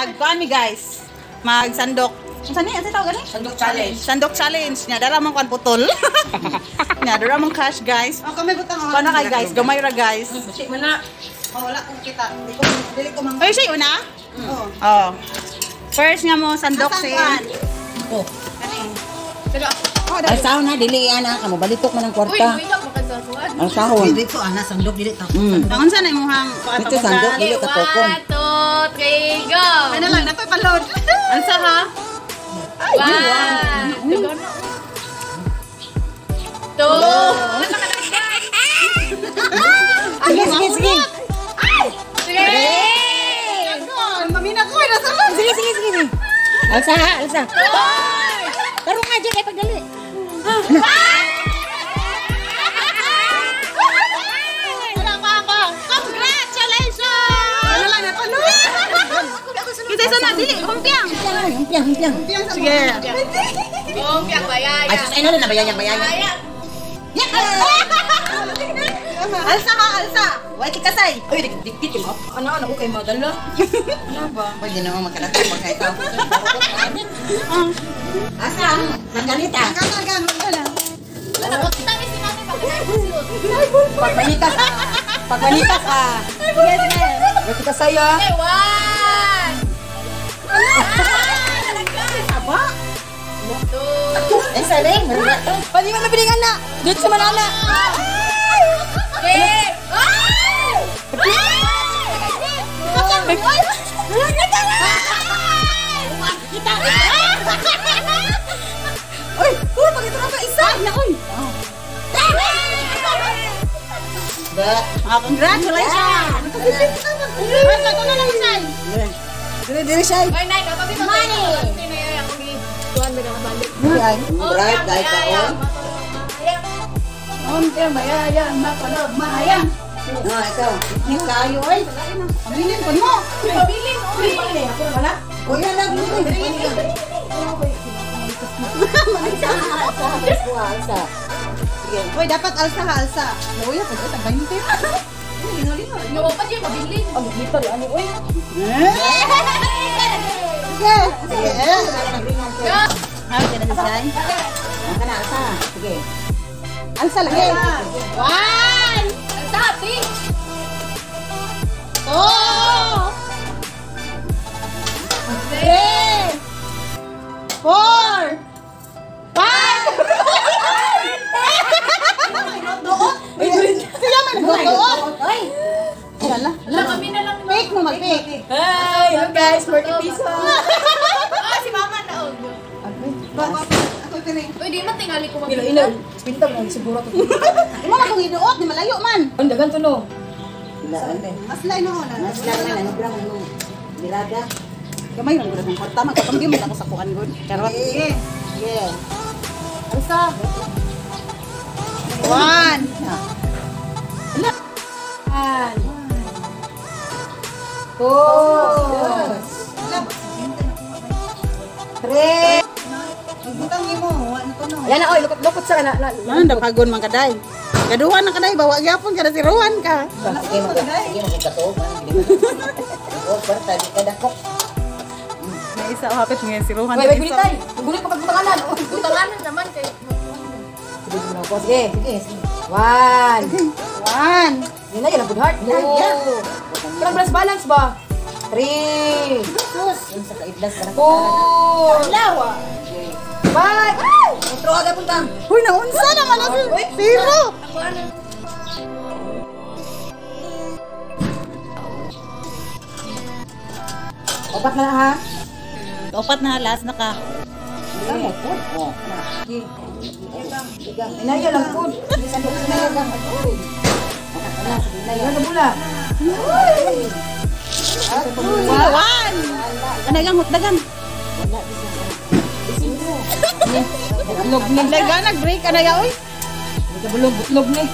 mag kuan mi guys. Mag sandok. Unsa ni? Ano tawag? Sandok challenge. Sandok challenge. Nya dara man kuan putol. Nya dara man cash guys. Oh, kami butang. Kuan na kay guys, gamay ra guys. Kasi mo na. Oh, wala kong kita. Di ko, dili ko mang... Oy, siya una? Oo. Oh. First nga mo sandok kuan? Oh. Pero Oh, Ay, dali. sahon na, dili yan ha. Kamu balitok mo ng kwarta. Ang sahon. Dito, ana, sandok, dili ta. Mm. Dangon sa na imong kuan Ito sandok, dili ka tokon. One, two, three, go! Ano lang napoy palod. Ansa ha? One, two, Sige, sige, sige. three, Mamina ko na sa Sige, sige, sige. Alsa ha, alsa. Dili, humpiang. Humpiang, humpiang. Sige. Piyak bayaya. Ay, sus, ay, ano na, bayan, bayan. Alsa ka, alsa. Wai kikasay. Uy, dikit mo. Ano, ano, okay mo, dala. Ano ba? Pwede naman magkalatang pag kahit ako. Asa, magkalita. Kanagan, wala. Pagmanita ka. Pagmanita ka. Sige, sige. May kita sa'yo. ah. Okay, one. Aba? Two, Eh, saling. Marula to. Pwede mo mabilingan na. Dito sa manana. three. Uy, uy, pagito ka pa isa. Na, uy. Ba? Ah, congratulations. Congratulations ko na. Dili, dili siya. Oy, Nay, kapag ito Money! Sino yun ako gi? Tuwan ba na kabalik? Ay, bright, dahil ka on. Om te bayaya mapalod mahayang. Ah, ikaw. Yung kayo, ay. Pabilin ko mo. Pabilin, oy! Wala. O, yan lang. Alsa. Sige. Uy, dapat alsa ha, alsa. Uy, ako sa 20. Ngawa pa siya, pabilin. Ang dito, ano, uy. Sige. Ah, alsa. Alsa lagi. One. Sabi! Two. Mo, siguro to. Imo man kung iduot ni malayo man. Ang dagan to no. Ilaan eh. Mas lain no na. Mas lang na, ano brang ano. Mirada. Gamay lang gud ang kwarta man katong mo ako sa kuan gud. Karot. Sige. Yeah. Alsa. One. One. Two. Three. Mo, ano to no. Yan na, oy, lukot-lukot sa na. na. Man dapagon man kaday. Gaduhan na kaday bawa gyapon kada si Rowan ka. Sige mo, sige mo kato. Oh, parta di ka dakok. May isa hapit nga si Rowan. Wait, wait, bilitay. Gulit pa pagbutanganan. Oh, Butanganan naman kay... Sige, sige na. Sige. One. One. Yan na, yan ang good heart. Yan, yan. Kailang balance balance ba? Three. Yung sa kaidlas ka na. Four. Lawa. Five. Ay! Otro agad punta. Uy, naunsa naman na si Zero. Opat na ha? Opat na last na ka. Ay, ako. Oh. Sige. Inaya lang po. Sige, sandok sa inaya lang. Ay. Ano, sige, inaya. Ano bula? One. Ano lang hutdagan. Butlog ni. Lega nag-break ka na ya oy. Ka bulog, butlog ni.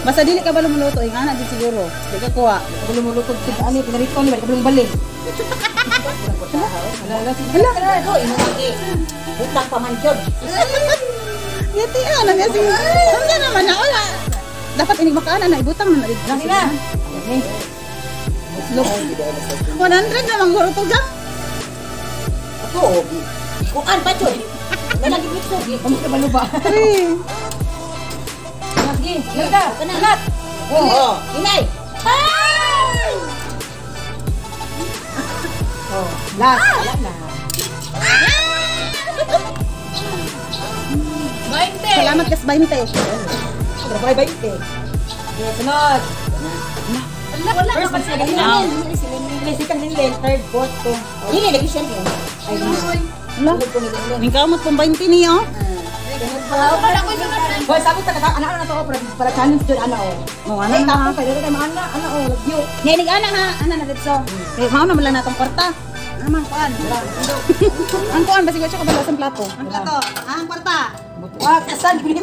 Basta dili ka ba lumuluto, eh, nga na di siguro. Di ka kuha. Bulong mulutog sa ani, pinarito ni, ka bulong balik. Hala, hala, ito, inuwi. Butang pa man dyan. Yati ah, nang yati. Ano naman na wala. Dapat inig makaana na ibutang na na. Laki na. Ni. Butlog. 100 na lang guro to gang. to. Kuan pa to. Nalagi mixo. Kamu ka baluba. Three. Lagi. Laga. Kanak. Oo. Inay. Ay! Oh, last. Wala na. Bainte! Salamat kas 20. Trabay ba? Okay, sunod. Wala First, ka sila ganyan. Hindi, second nila. Third, fourth, to. Hindi, lagi siya niyo. Ay, Ala. Tulog ko nila. Ning kamot pong 20 niyo. Wala ko yung natin. Boy, sabi ta ano ano na to para para challenge jud ana oh. Oh, ano na. tapos rin ana ana oh, love you. Ngayon ana na, ana na dito. Eh, mao na natong kwarta. Naman kuan. Ang kuan ba siguro siya kabalo sa plato. Ang plato. Ah, ang kwarta. Wag kasan gini.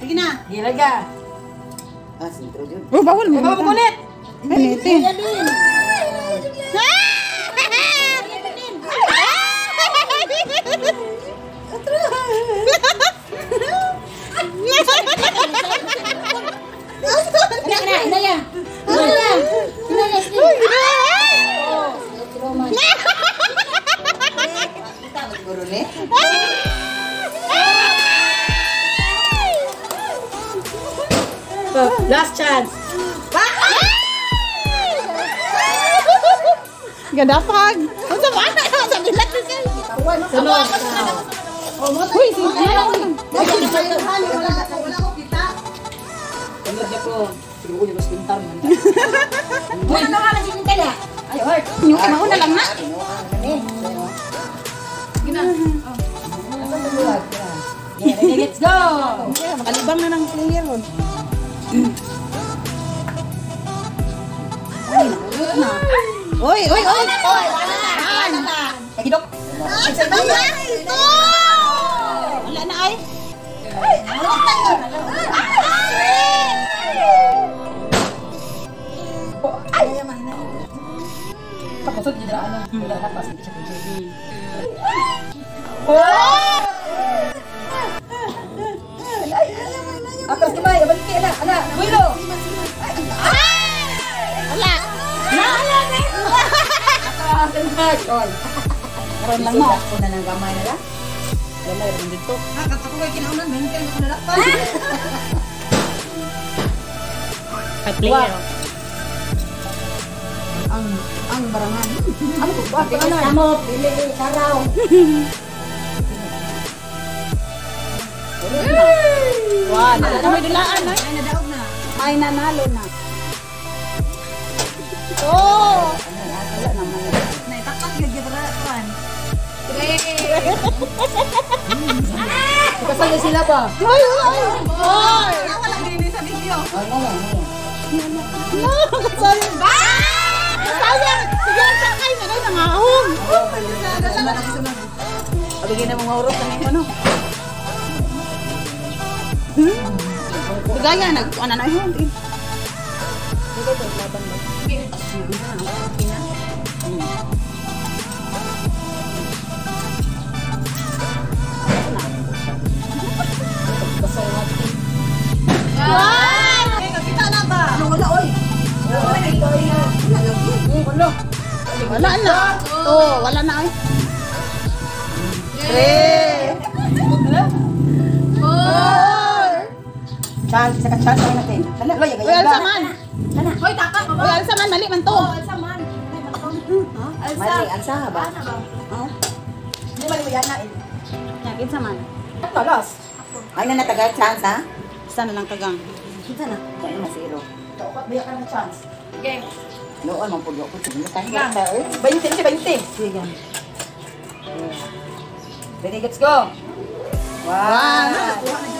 Sige na. Gilaga. Ah, sintro jud. Oh, bawal mo. Ay, mabukulit. Ganito. Ina Le. Last chance. Gadapag. Unsa ba na? Sa bilat ni siya. Sunod. Uy, si ano? Wala wala ko kita. Sunod ako. Siguro ko mas pintar man. Wala na nga din kaya. Ay, heart. Yung mauna lang na. Gina. Yeah, ready, let's go. Kaya makalibang na ng player. Ay, nakulot na. Oy, oy, oy. Kagidok. Wala na ay. Di dara ano. Wala na pas hindi siya pwede. Atas kamay, abalik kayo na, ana, Wilo! Wala. Karon lang mo. Ako na gamay na lang. Gamay rin dito. Ah, ako kay kinaunan, meron kayo. Kay player. Ang, ang barangan. Ano ko ba? Ano? Amo, pili, saraw. Wala. Wala na may dulaan ay. Ay, nadaog na. May nanalo na. Oh! Wala naman. Naitakot yun yung kan. Kasali sila ba? Ay, ay! Ay! Wala din sa video. Ay, nga lang, nga lang. No, kasali. Sayang! Sige, ang sakay na rin nangahong. Pagiging na mga urot na Ano? Hmm? Gaya, nag... Ano na yun? Ay, nakita na ba? Ano wala, oy? Wala na. Oh, wala na ay. Three. Chance, saka chance ako natin. Hala, loy, Uy, alsa man. Hoy, taka ka alsa man. Mali man to. Alsa man. Alsa. Mali, ba? Ano ba? Hindi mali mo yan na. Yakin sa man. Talas. Ay na natagal chance, ha? Isa na lang kagang. Kita na. Kaya na zero. Dapat biya ka ng chance. Game. Noon, mang pulo ko. Sige, tayo. 20, kasi 20. Sige. Ready, let's go. Wow.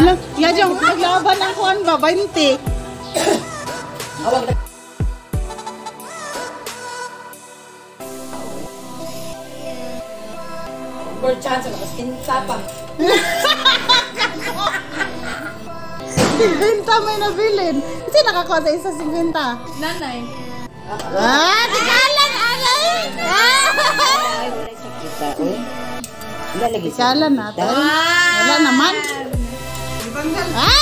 Alam, ya jong paglaban ang kuan ba 20. Awag Por chance ako kinsa pa. Sigbenta may nabilin. Kasi nakakuha sa isa sigbenta. Nanay. Ah, tikalan! Ah! Tikalan natin. Wala naman. Ah!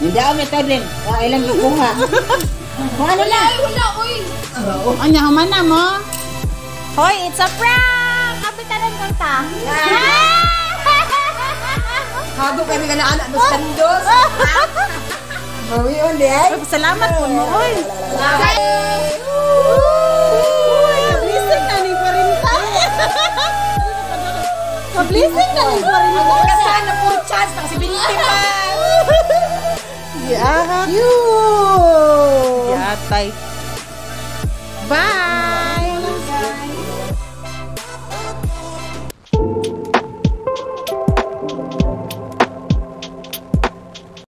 Hindi ako may tablet. Kailan kukuha. Ano lang? Ay, wala, uy. Anya, humana mo? Hoy, it's a prank! Kapitanan kang ta. Hago kami ka na anak ng sandos. Oh, yun, di ay. Salamat po mo, oy. Ka-blessing Ka-blessing na ni Parinta. Kasahan na for chance. Kasi biniti pa. Yeah. Cute. Yatay. Bye.